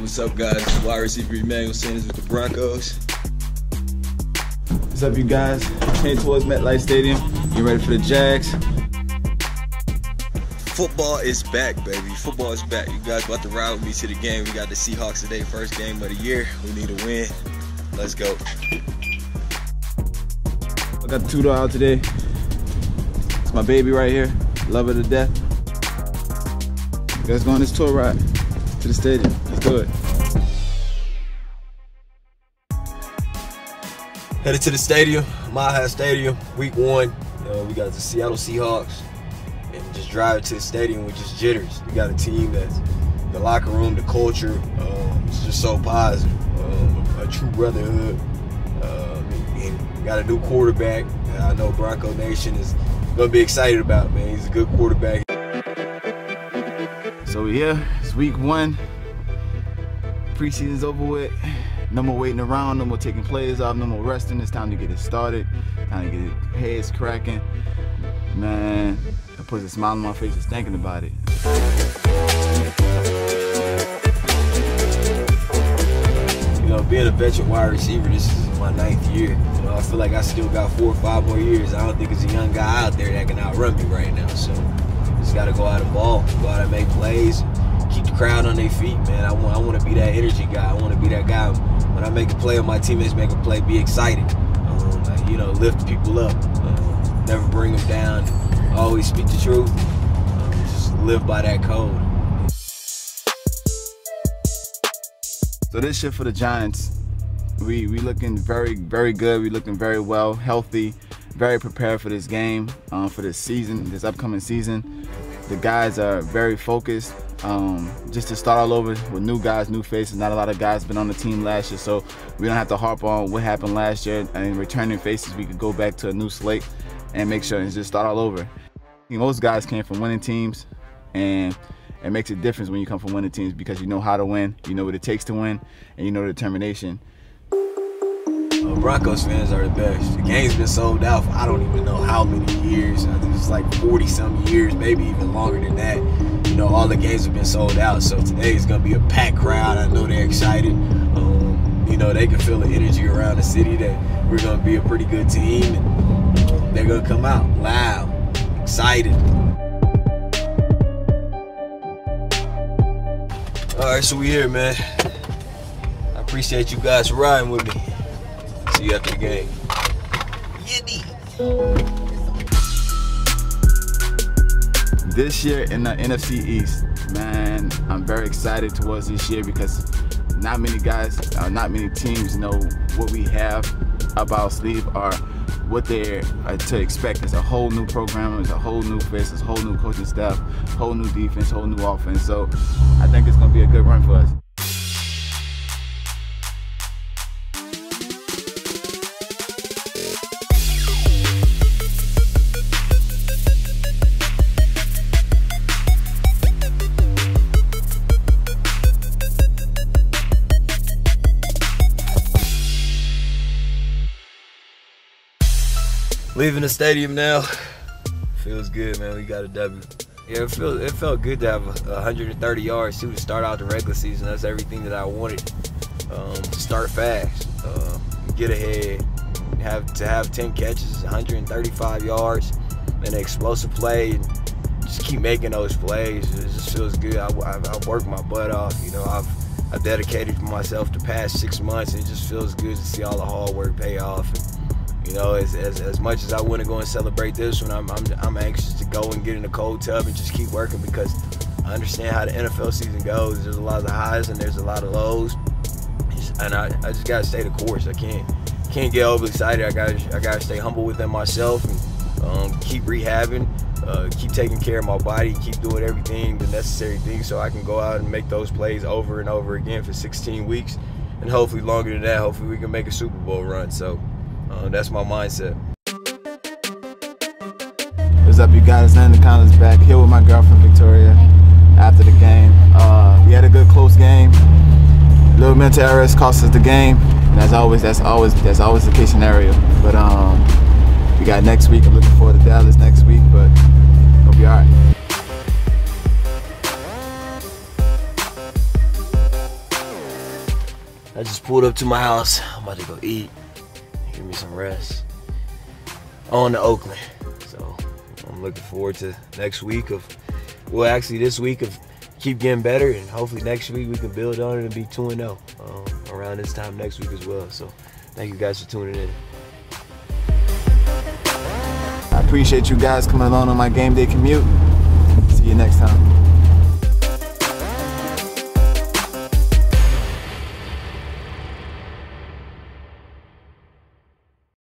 what's up, guys? Wide receiver Emmanuel Sanders with the Broncos. What's up, you guys? Heading towards MetLife Stadium. You ready for the Jags? Football is back, baby. Football is back. You guys about to ride with me to the game. We got the Seahawks today, first game of the year. We need a win. Let's go. I got the two out today. It's my baby right here. Love her to death. Let's go on this tour ride to the stadium. Let's do it. Headed to the stadium, Mile High Stadium, week one. Uh, we got the Seattle Seahawks. And just drive to the stadium with just jitters. We got a team that's the locker room, the culture, um, it's just so positive. Um, a true brotherhood. Um, and we got a new quarterback. I know Bronco Nation is gonna be excited about. Man, he's a good quarterback. So we're here. It's week one. Preseason's over with. No more waiting around. No more taking players off. No more resting. It's time to get it started. Time to get it heads cracking. Man, it puts a smile on my face just thinking about it. You know, being a veteran wide receiver, this is my ninth year. You know, I feel like I still got four or five more years. I don't think there's a young guy out there that can outrun me right now. So just got to go out and ball, go out and make plays, keep the crowd on their feet, man. I want, I want to be that energy guy. I want to be that guy when I make a play or my teammates make a play, be excited. Um, you know, lift people up, uh, never bring them down. Always speak the truth. Um, just live by that code. So this shit for the Giants, we we looking very very good. We looking very well, healthy, very prepared for this game, um, for this season, this upcoming season. The guys are very focused. Um, just to start all over with new guys, new faces. Not a lot of guys been on the team last year, so we don't have to harp on what happened last year. And returning faces, we could go back to a new slate and make sure and just start all over. Most guys came from winning teams, and it makes a difference when you come from winning teams because you know how to win, you know what it takes to win, and you know the determination. Uh, Broncos fans are the best. The game's been sold out for I don't even know how many years. I think it's like 40 some years, maybe even longer than that. You know, all the games have been sold out. So today is going to be a packed crowd. I know they're excited. Um, you know, they can feel the energy around the city that we're going to be a pretty good team. And they're going to come out loud, excited. All right, so we here, man. I appreciate you guys riding with me. See you after the game. This year in the NFC East, man, I'm very excited towards this year because not many guys, uh, not many teams know what we have up our sleeve or what they're uh, to expect. It's a whole new program, it's a whole new face, it's a whole new coaching staff, whole new defense, whole new offense. So I think it's gonna be a good run for us. Leaving the stadium now. Feels good, man. We got a W. Yeah, it felt it felt good to have 130 yards too to start out the regular season. That's everything that I wanted. Um, start fast, uh, get ahead, have to have 10 catches, 135 yards, and an explosive play, and just keep making those plays. It just feels good. I, I, I worked my butt off. You know, I've I've dedicated myself the past six months. And it just feels good to see all the hard work pay off. And, you know, as, as, as much as I want to go and celebrate this one, I'm, I'm, I'm anxious to go and get in the cold tub and just keep working because I understand how the NFL season goes. There's a lot of highs and there's a lot of lows, and I, I just gotta stay the course. I can't can't get overly excited. I gotta I gotta stay humble within myself and um, keep rehabbing, uh, keep taking care of my body, keep doing everything the necessary things so I can go out and make those plays over and over again for 16 weeks, and hopefully longer than that. Hopefully we can make a Super Bowl run. So. Uh, that's my mindset. What's up, you guys? Landon Collins back here with my girlfriend Victoria after the game. Uh, we had a good close game. Little mental errors cost us the game. And as always, that's always that's always the case scenario. But um, we got next week. I'm looking forward to Dallas next week, but it'll be all right. I just pulled up to my house. I'm about to go eat, give me some rest. On to Oakland. So I'm looking forward to next week of, well, actually this week of keep getting better, and hopefully next week we can build on it and be 2 0 um, around this time next week as well. So thank you guys for tuning in. I appreciate you guys coming along on my game day commute. See you next time.